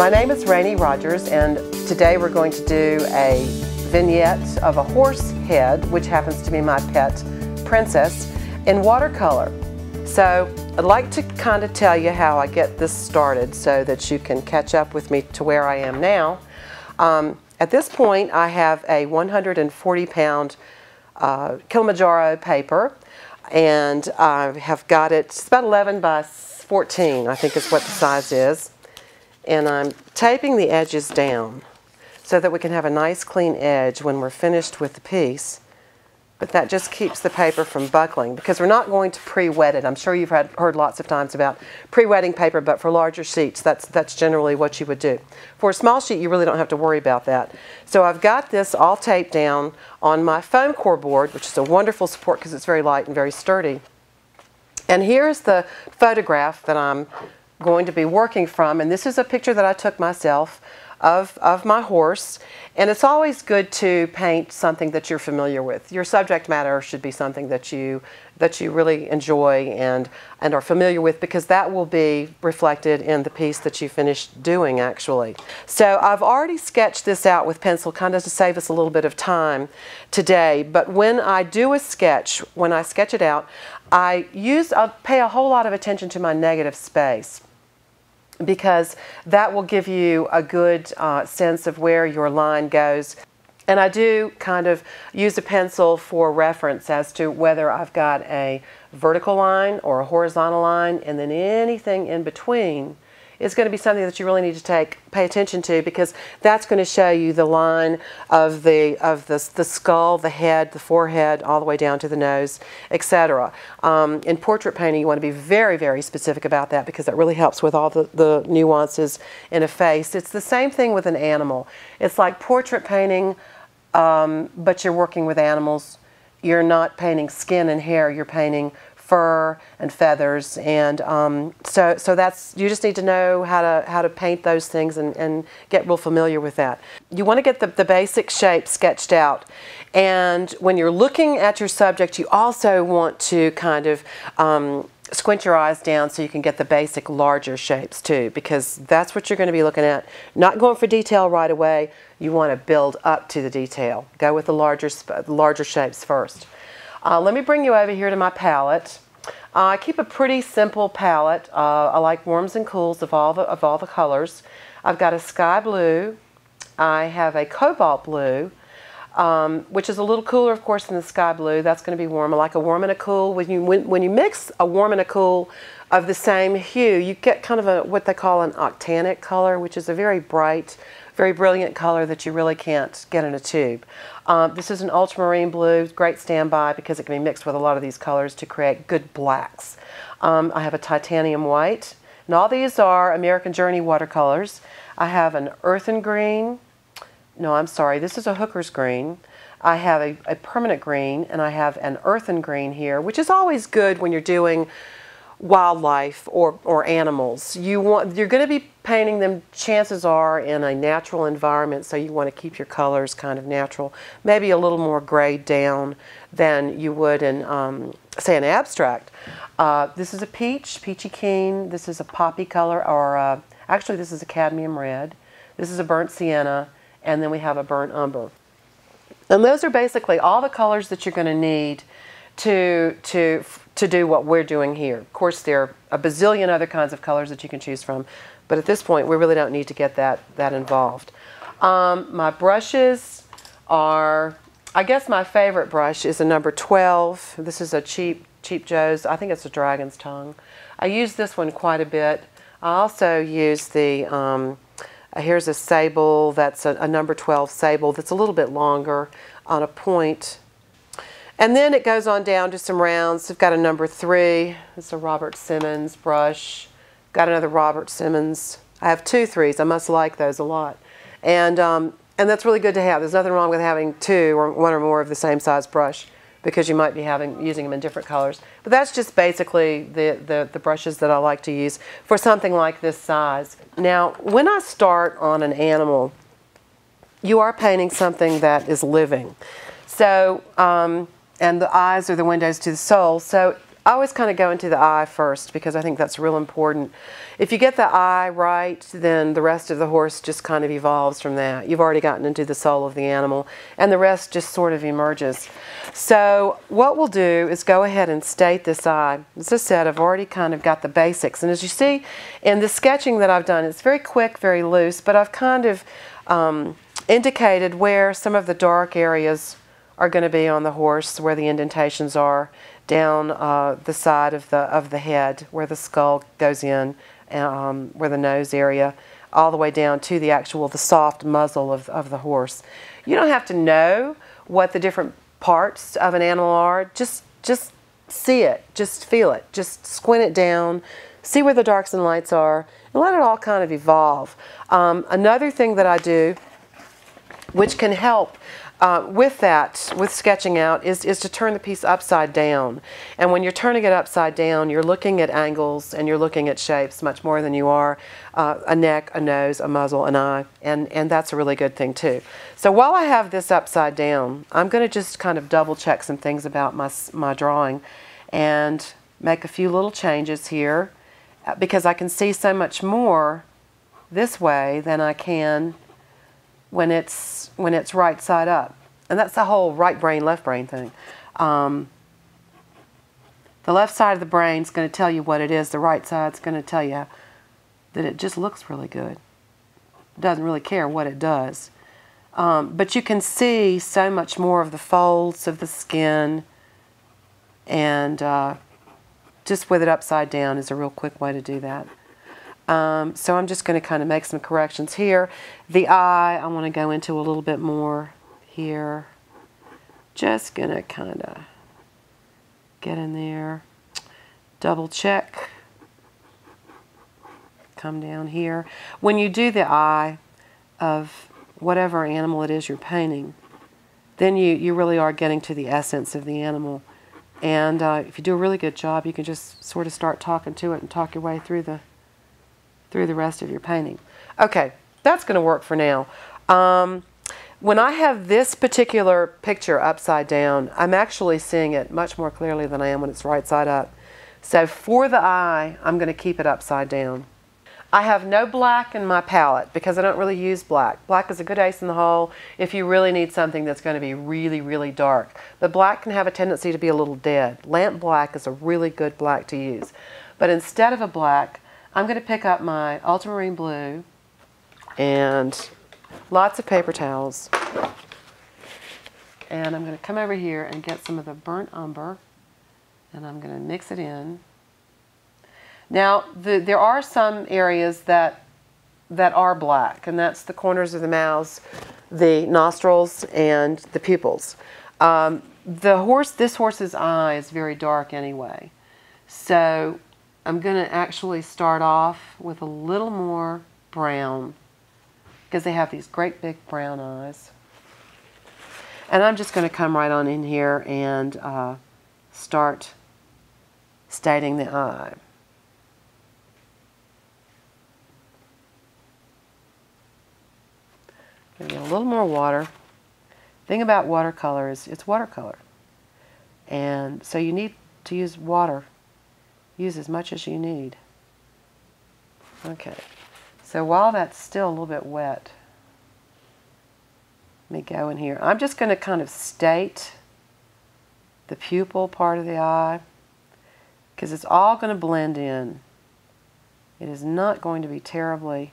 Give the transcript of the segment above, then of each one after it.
My name is Raney Rogers, and today we're going to do a vignette of a horse head, which happens to be my pet, Princess, in watercolor. So I'd like to kind of tell you how I get this started so that you can catch up with me to where I am now. Um, at this point, I have a 140 pound uh, Kilimanjaro paper, and I have got it, it's about 11 by 14, I think is what the size is and I'm taping the edges down so that we can have a nice clean edge when we're finished with the piece. But that just keeps the paper from buckling because we're not going to pre-wet it. I'm sure you've had, heard lots of times about pre-wetting paper, but for larger sheets, that's, that's generally what you would do. For a small sheet, you really don't have to worry about that. So I've got this all taped down on my foam core board, which is a wonderful support because it's very light and very sturdy. And here's the photograph that I'm going to be working from. And this is a picture that I took myself of, of my horse. And it's always good to paint something that you're familiar with. Your subject matter should be something that you that you really enjoy and and are familiar with because that will be reflected in the piece that you finish doing actually. So I've already sketched this out with pencil kind of to save us a little bit of time today. But when I do a sketch, when I sketch it out, I use I pay a whole lot of attention to my negative space because that will give you a good uh, sense of where your line goes. And I do kind of use a pencil for reference as to whether I've got a vertical line or a horizontal line and then anything in between is going to be something that you really need to take pay attention to because that's going to show you the line of the of the, the skull, the head, the forehead, all the way down to the nose, etc. Um, in portrait painting, you want to be very very specific about that because that really helps with all the, the nuances in a face. It's the same thing with an animal. It's like portrait painting, um, but you're working with animals. You're not painting skin and hair. You're painting fur and feathers. And um, so so that's you just need to know how to how to paint those things and, and get real familiar with that. You want to get the, the basic shape sketched out. And when you're looking at your subject you also want to kind of um, squint your eyes down so you can get the basic larger shapes too because that's what you're going to be looking at. Not going for detail right away. You want to build up to the detail. Go with the larger larger shapes first uh, let me bring you over here to my palette. Uh, I keep a pretty simple palette. Uh, I like warms and cools of all the of all the colors. I've got a sky blue. I have a cobalt blue, um, which is a little cooler, of course, than the sky blue. That's going to be warm. I like a warm and a cool. When you when, when you mix a warm and a cool of the same hue, you get kind of a what they call an octanic color, which is a very bright, very brilliant color that you really can't get in a tube. Um, this is an ultramarine blue, great standby because it can be mixed with a lot of these colors to create good blacks. Um, I have a titanium white, and all these are American Journey watercolors. I have an earthen green, no, I'm sorry, this is a hooker's green. I have a, a permanent green, and I have an earthen green here, which is always good when you're doing wildlife or, or animals. You want, you're going to be painting them, chances are, in a natural environment, so you want to keep your colors kind of natural. Maybe a little more grayed down than you would in, um, say, an abstract. Uh, this is a peach, peachy keen. This is a poppy color, or uh, actually this is a cadmium red. This is a burnt sienna, and then we have a burnt umber. And those are basically all the colors that you're going to need to, to to do what we're doing here. Of course, there are a bazillion other kinds of colors that you can choose from, but at this point, we really don't need to get that, that involved. Um, my brushes are, I guess my favorite brush is a number 12. This is a cheap, Cheap Joe's. I think it's a dragon's tongue. I use this one quite a bit. I also use the, um, here's a sable, that's a, a number 12 sable that's a little bit longer on a point and then it goes on down to some rounds. I've got a number three. It's a Robert Simmons brush. Got another Robert Simmons. I have two threes. I must like those a lot. And, um, and that's really good to have. There's nothing wrong with having two or one or more of the same size brush because you might be having using them in different colors. But that's just basically the, the, the, brushes that I like to use for something like this size. Now, when I start on an animal, you are painting something that is living. So um, and the eyes are the windows to the soul. So I always kind of go into the eye first because I think that's real important. If you get the eye right, then the rest of the horse just kind of evolves from that. You've already gotten into the soul of the animal, and the rest just sort of emerges. So what we'll do is go ahead and state this eye. As I said, I've already kind of got the basics. And as you see in the sketching that I've done, it's very quick, very loose, but I've kind of um, indicated where some of the dark areas are going to be on the horse, where the indentations are down uh, the side of the of the head, where the skull goes in, um, where the nose area, all the way down to the actual the soft muzzle of of the horse. You don't have to know what the different parts of an animal are. Just just see it, just feel it, just squint it down, see where the darks and lights are, and let it all kind of evolve. Um, another thing that I do, which can help uh, with that, with sketching out, is, is to turn the piece upside down. And when you're turning it upside down, you're looking at angles and you're looking at shapes much more than you are uh, a neck, a nose, a muzzle, an eye. And, and that's a really good thing too. So while I have this upside down, I'm going to just kind of double check some things about my, my drawing and make a few little changes here uh, because I can see so much more this way than I can when it's when it's right side up, and that's the whole right brain left brain thing. Um, the left side of the brain is going to tell you what it is. The right side is going to tell you that it just looks really good. It doesn't really care what it does. Um, but you can see so much more of the folds of the skin and uh, just with it upside down is a real quick way to do that. Um, so I'm just going to kind of make some corrections here. The eye, I want to go into a little bit more here. Just going to kind of get in there. Double check. Come down here. When you do the eye of whatever animal it is you're painting, then you, you really are getting to the essence of the animal. And uh, if you do a really good job, you can just sort of start talking to it and talk your way through the through the rest of your painting. Okay, that's going to work for now. Um, when I have this particular picture upside down, I'm actually seeing it much more clearly than I am when it's right side up. So for the eye, I'm going to keep it upside down. I have no black in my palette because I don't really use black. Black is a good ace in the hole if you really need something that's going to be really, really dark. But black can have a tendency to be a little dead. Lamp black is a really good black to use. But instead of a black, I'm going to pick up my ultramarine blue and lots of paper towels. And I'm going to come over here and get some of the burnt umber and I'm going to mix it in. Now, the, there are some areas that that are black, and that's the corners of the mouths, the nostrils, and the pupils. Um, the horse, this horse's eye is very dark anyway. So I'm going to actually start off with a little more brown because they have these great big brown eyes. And I'm just going to come right on in here and uh, start stating the eye. Get a little more water. thing about watercolor is it's watercolor. And so you need to use water use as much as you need. Okay, so while that's still a little bit wet, let me go in here. I'm just going to kind of state the pupil part of the eye because it's all going to blend in. It is not going to be terribly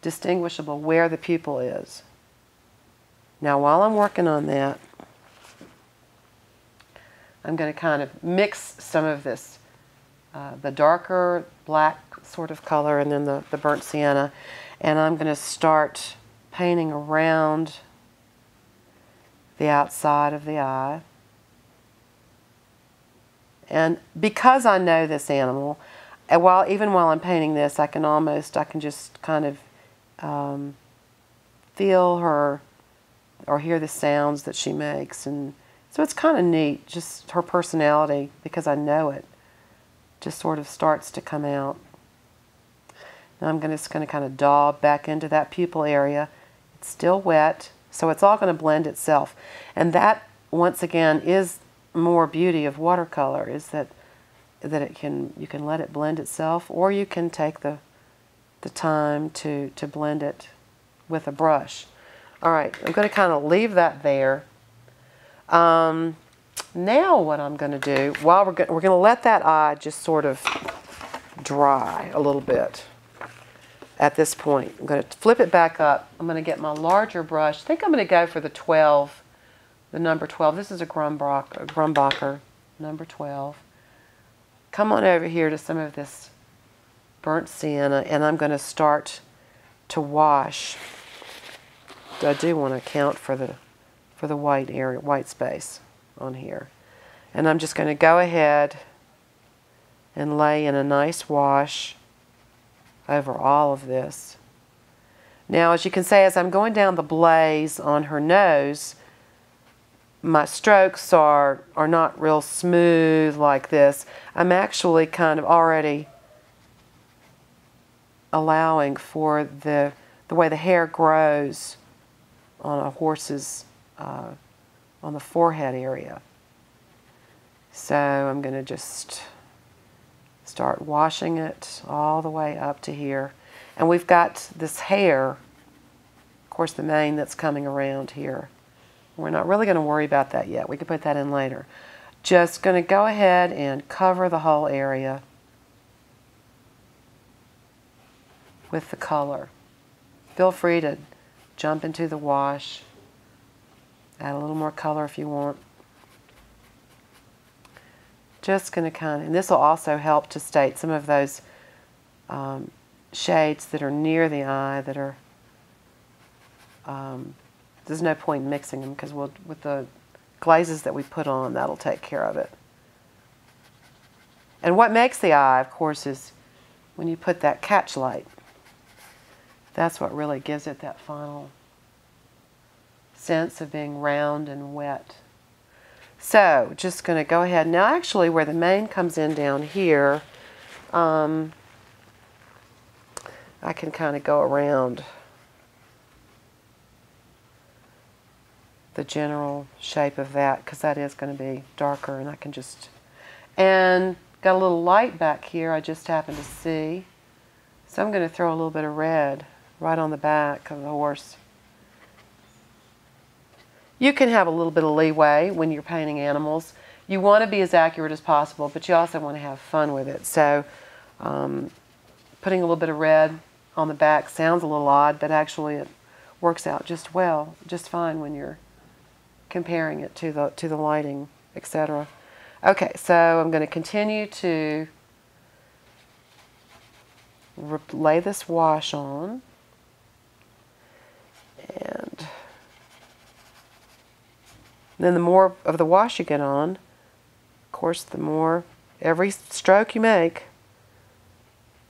distinguishable where the pupil is. Now while I'm working on that, I'm going to kind of mix some of this uh, the darker black sort of color and then the, the burnt sienna. And I'm going to start painting around the outside of the eye. And because I know this animal, and while even while I'm painting this, I can almost, I can just kind of um, feel her or hear the sounds that she makes. And so it's kind of neat, just her personality, because I know it just sort of starts to come out. Now I'm gonna, just going to kind of daub back into that pupil area. It's still wet, so it's all going to blend itself. And that, once again, is more beauty of watercolor, is that that it can you can let it blend itself or you can take the the time to to blend it with a brush. All right, I'm going to kind of leave that there. Um, now what I'm going to do, while we're, go we're going to let that eye just sort of dry a little bit at this point. I'm going to flip it back up. I'm going to get my larger brush. I think I'm going to go for the 12, the number 12. This is a Grumbacher, Grumbacher number 12. Come on over here to some of this burnt sienna and I'm going to start to wash. I do want to account for the for the white area, white space on here. And I'm just going to go ahead and lay in a nice wash over all of this. Now, as you can see, as I'm going down the blaze on her nose, my strokes are, are not real smooth like this. I'm actually kind of already allowing for the, the way the hair grows on a horse's, uh, on the forehead area. So I'm going to just start washing it all the way up to here. And we've got this hair, of course the mane that's coming around here. We're not really going to worry about that yet. We can put that in later. Just going to go ahead and cover the whole area with the color. Feel free to jump into the wash, add a little more color if you want. Just going to kind of, and this will also help to state some of those um, shades that are near the eye that are, um, there's no point in mixing them because we'll, with the glazes that we put on, that'll take care of it. And what makes the eye, of course, is when you put that catch light. That's what really gives it that final sense of being round and wet. So, just going to go ahead. Now, actually, where the mane comes in down here, um, I can kind of go around the general shape of that because that is going to be darker and I can just, and got a little light back here I just happened to see. So I'm going to throw a little bit of red right on the back of the horse. You can have a little bit of leeway when you're painting animals. You want to be as accurate as possible, but you also want to have fun with it. So um, putting a little bit of red on the back sounds a little odd, but actually it works out just well, just fine when you're comparing it to the, to the lighting, etc. Okay, so I'm going to continue to lay this wash on. And then the more of the wash you get on, of course, the more every stroke you make,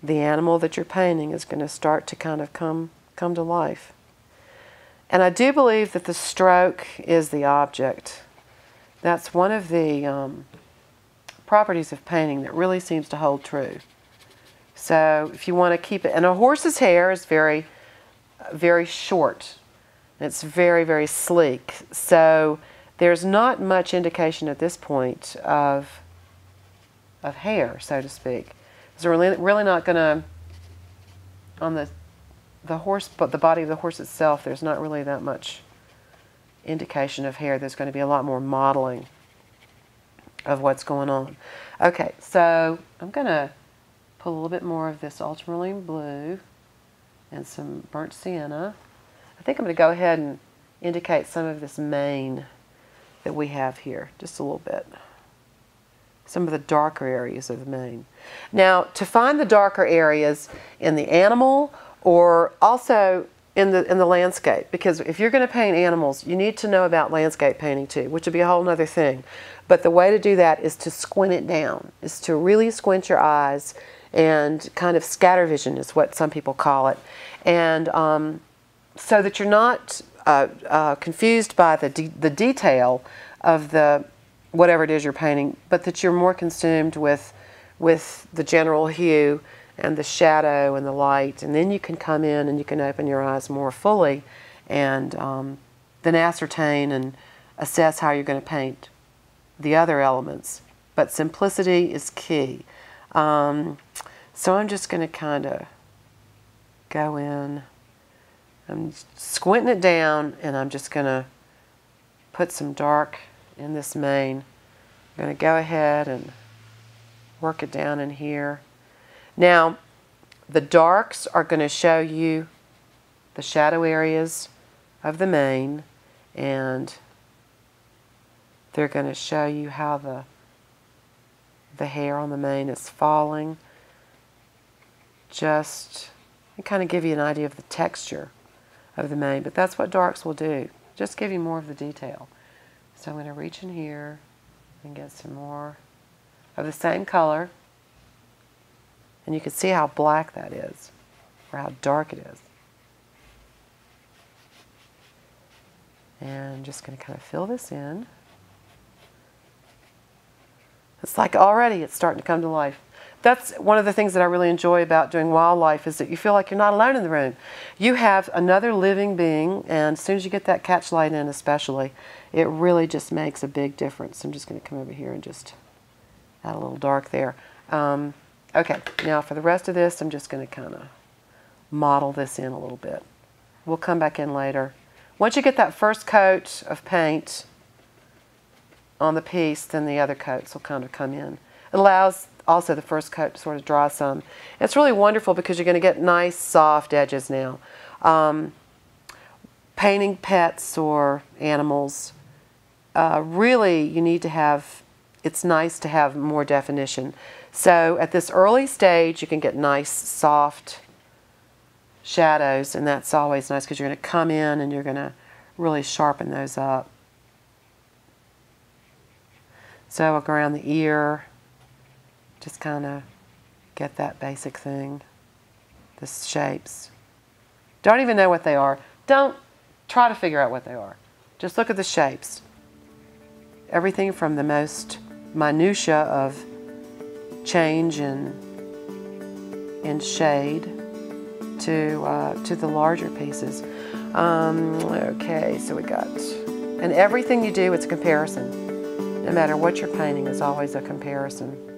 the animal that you're painting is going to start to kind of come come to life. And I do believe that the stroke is the object. That's one of the um, properties of painting that really seems to hold true. So if you want to keep it, and a horse's hair is very, very short. It's very, very sleek. So there's not much indication at this point of, of hair, so to speak. So really, really not going to, on the, the horse, but the body of the horse itself, there's not really that much indication of hair. There's going to be a lot more modeling of what's going on. Okay, so I'm going to put a little bit more of this ultramarine blue and some burnt sienna. I think I'm going to go ahead and indicate some of this mane that we have here, just a little bit. Some of the darker areas of the mane. Now, to find the darker areas in the animal or also in the in the landscape, because if you're going to paint animals, you need to know about landscape painting too, which would be a whole other thing. But the way to do that is to squint it down, is to really squint your eyes and kind of scatter vision is what some people call it. And um, so that you're not uh, uh, confused by the, de the detail of the whatever it is you're painting, but that you're more consumed with, with the general hue and the shadow and the light. And then you can come in and you can open your eyes more fully and um, then ascertain and assess how you're going to paint the other elements but simplicity is key. Um, so I'm just going to kind of go in. I'm squinting it down and I'm just going to put some dark in this mane. I'm going to go ahead and work it down in here. Now, the darks are going to show you the shadow areas of the mane and they're going to show you how the the hair on the mane is falling. Just kind of give you an idea of the texture of the mane, but that's what darks will do. Just give you more of the detail. So I'm going to reach in here and get some more of the same color. And you can see how black that is, or how dark it is. And I'm just going to kind of fill this in. It's like already it's starting to come to life. That's one of the things that I really enjoy about doing wildlife is that you feel like you're not alone in the room. You have another living being, and as soon as you get that catch light in especially, it really just makes a big difference. I'm just going to come over here and just add a little dark there. Um, okay, now for the rest of this, I'm just going to kind of model this in a little bit. We'll come back in later. Once you get that first coat of paint, on the piece, then the other coats will kind of come in. It allows also the first coat to sort of dry some. It's really wonderful because you're going to get nice soft edges now. Um, painting pets or animals, uh, really you need to have, it's nice to have more definition. So at this early stage you can get nice soft shadows and that's always nice because you're going to come in and you're going to really sharpen those up. So around the ear, just kind of get that basic thing, the shapes. Don't even know what they are. Don't try to figure out what they are. Just look at the shapes. Everything from the most minutia of change in, in shade to, uh, to the larger pieces. Um, okay, so we got, and everything you do, it's a comparison no matter what you're painting, is always a comparison.